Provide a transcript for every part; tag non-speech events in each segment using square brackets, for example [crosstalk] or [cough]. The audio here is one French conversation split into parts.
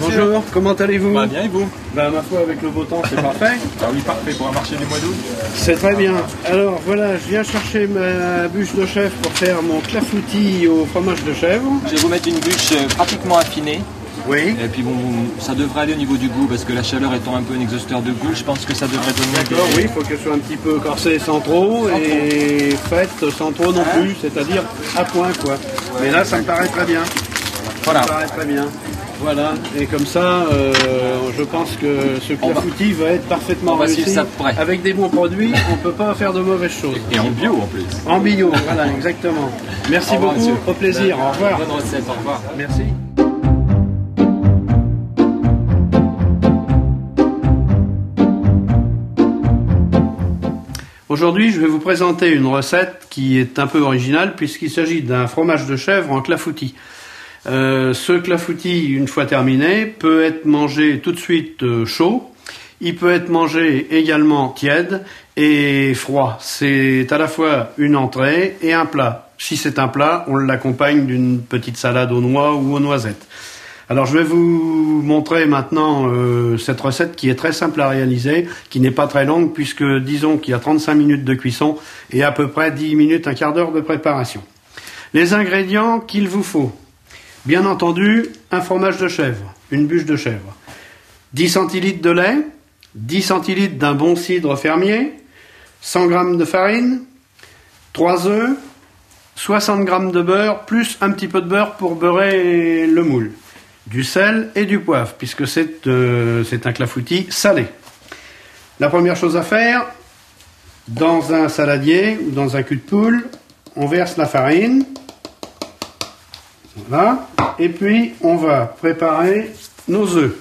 Bonjour, comment allez-vous Bah, bien et vous Bah ma foi avec le beau temps c'est parfait. [laughs] Ah oui, parfait pour un marché du mois d'août. C'est très bien. Alors voilà, je viens chercher ma bûche de chèvre pour faire mon clafoutis au fromage de chèvre. Je vais vous mettre une bûche euh, pratiquement affinée. Oui. Et puis bon, ça devrait aller au niveau du goût parce que la chaleur étant un peu un exhausteur de goût, je pense que ça devrait donner D'accord, oui, il faut qu'elle soit un petit peu corsée sans trop et faite sans trop non plus, c'est-à-dire à point quoi. Mais là ça me paraît très bien. Voilà. Ça me paraît très bien. Voilà, et comme ça, euh, je pense que ce va- clafoutis va être parfaitement on va réussi. suivre ça de près. Avec des bons produits, on ne peut pas faire de mauvaises choses. Et en bio en plus. En bio, voilà, exactement. Merci Au beaucoup, au plaisir, au revoir. Bonne recette, au revoir. Merci. Aujourd'hui, je vais vous présenter une recette qui est un peu originale puisqu'il s'agit d'un fromage de chèvre en clafoutis. Euh, ce clafoutis, une fois terminé, peut être mangé tout de suite euh, chaud. Il peut être mangé également tiède et froid. C'est à la fois une entrée et un plat. Si c'est un plat, on l'accompagne d'une petite salade aux noix ou aux noisettes. Alors je vais vous montrer maintenant euh, cette recette qui est très simple à réaliser, qui n'est pas très longue puisque disons qu'il y a 35 minutes de cuisson et à peu près 10 minutes, un quart d'heure de préparation. Les ingrédients qu'il vous faut. Bien entendu, un fromage de chèvre, une bûche de chèvre, 10 centilitres de lait, 10 centilitres d'un bon cidre fermier, 100 g de farine, 3 œufs, 60 g de beurre, plus un petit peu de beurre pour beurrer le moule, du sel et du poivre, puisque c'est euh, c'est un clafoutis salé. La première chose à faire, dans un saladier ou dans un cul de poule, on verse la farine. Voilà. Et puis, on va préparer nos œufs.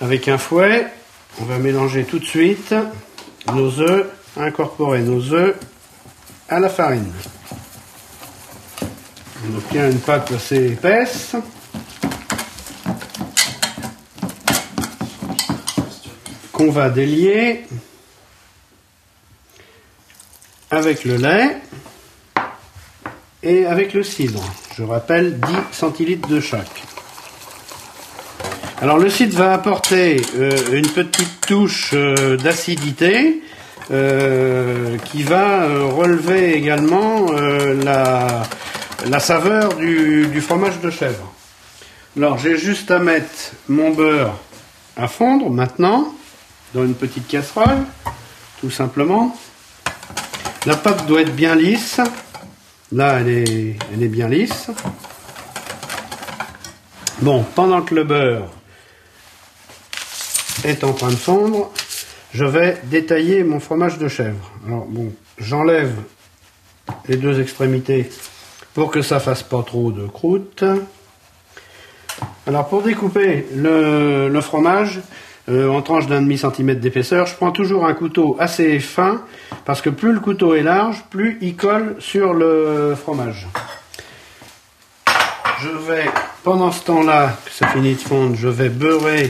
Avec un fouet, on va mélanger tout de suite nos œufs, incorporer nos œufs à la farine. On obtient une pâte assez épaisse. Qu'on va délier avec le lait et avec le cidre. Je rappelle 10 centilitres de chaque. Alors le cidre va apporter euh, une petite touche euh, d'acidité euh, qui va relever également la, saveur du fromage de chèvre. Alors j'ai juste à mettre mon beurre à fondre maintenant dans une petite casserole, tout simplement. La pâte doit être bien lisse. Là, elle est, elle est bien lisse. Bon, pendant que le beurre est en train de fondre, je vais détailler mon fromage de chèvre. Alors bon, j'enlève les deux extrémités pour que ça fasse pas trop de croûte. Alors pour découper le, le fromage euh, en tranches d'un demi centimètre d'épaisseur, je prends toujours un couteau assez fin parce que plus le couteau est large, plus il colle sur le fromage. Je vais, pendant ce temps-là que ça finit de fondre, je vais beurrer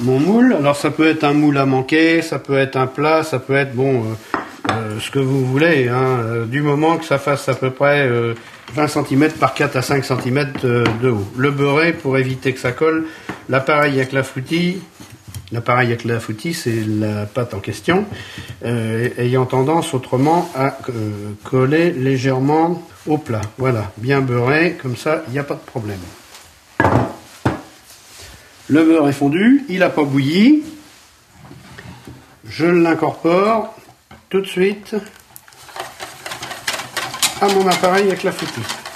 mon moule. Alors ça peut être un moule à manquer, ça peut être un plat, ça peut être bon euh, euh, ce que vous voulez, hein, du moment que ça fasse à peu près euh, 20 cm par 4 à 5 cm de haut. Le beurrer pour éviter que ça colle. L'appareil à clafoutis, l'appareil à clafoutis c'est la pâte en question, euh, ayant tendance autrement à euh, coller légèrement au plat. Voilà, bien beurré, comme ça il n'y a pas de problème. Le beurre est fondu, il n'a pas bouilli. Je l'incorpore tout de suite à mon appareil à clafoutis.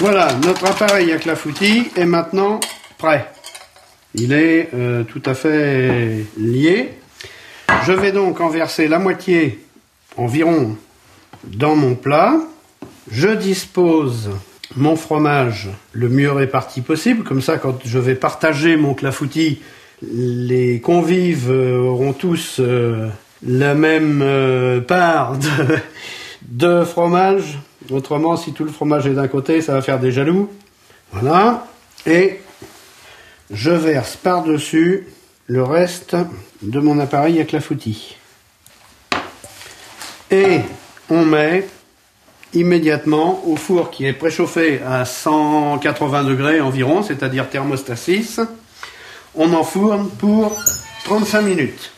Voilà, notre appareil à clafoutis est maintenant prêt. Il est euh, tout à fait lié. Je vais donc en verser la moitié environ dans mon plat. Je dispose mon fromage le mieux réparti possible, comme ça quand je vais partager mon clafoutis, les convives euh, auront tous euh, la même part de, de fromage. Autrement, si tout le fromage est d'un côté, ça va faire des jaloux. Voilà. Et je verse par-dessus le reste de mon appareil à clafoutis. Et on met immédiatement au four qui est préchauffé à 180 degrés environ, c'est-à-dire thermostat 6. On enfourne pour 35 minutes.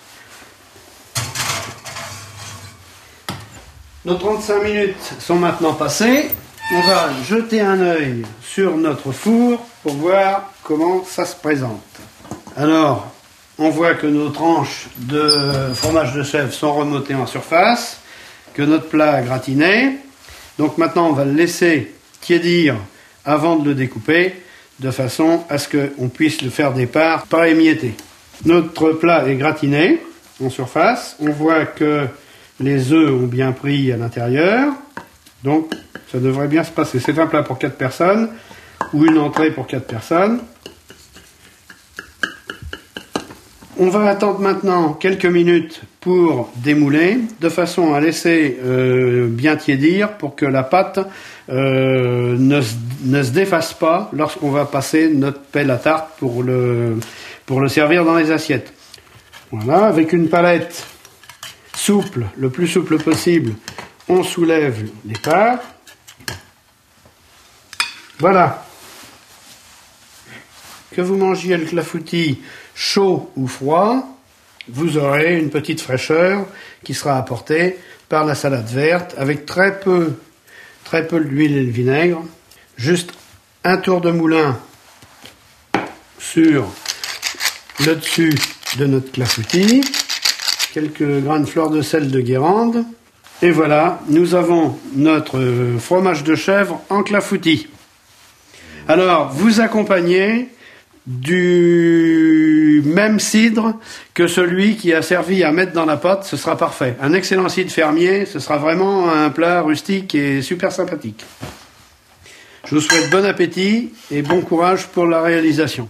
Nos 35 minutes sont maintenant passées. On va jeter un œil sur notre four pour voir comment ça se présente. Alors, on voit que nos tranches de fromage de chèvre sont remontées en surface, que notre plat est gratiné. Donc maintenant, on va le laisser tiédir avant de le découper, de façon à ce qu'on puisse le faire départ, pas émietter. Notre plat est gratiné en surface. On voit que les œufs ont bien pris à l'intérieur. Donc, ça devrait bien se passer. C'est un plat pour 4 personnes ou une entrée pour 4 personnes. On va attendre maintenant quelques minutes pour démouler, de façon à laisser euh, bien tiédir pour que la pâte euh, ne, se défasse pas lorsqu'on va passer notre pelle à tarte pour le servir dans les assiettes. Voilà, avec une palette le plus souple possible, on soulève les parts. Voilà. Que vous mangiez le clafoutis chaud ou froid, vous aurez une petite fraîcheur qui sera apportée par la salade verte avec très peu, très peu d'huile et de vinaigre, juste un tour de moulin sur le dessus de notre clafoutis, quelques grains de fleurs de sel de Guérande, et voilà, nous avons notre fromage de chèvre en clafoutis. Alors, vous accompagnez du même cidre que celui qui a servi à mettre dans la pâte, ce sera parfait. Un excellent cidre fermier, ce sera vraiment un plat rustique et super sympathique. Je vous souhaite bon appétit et bon courage pour la réalisation.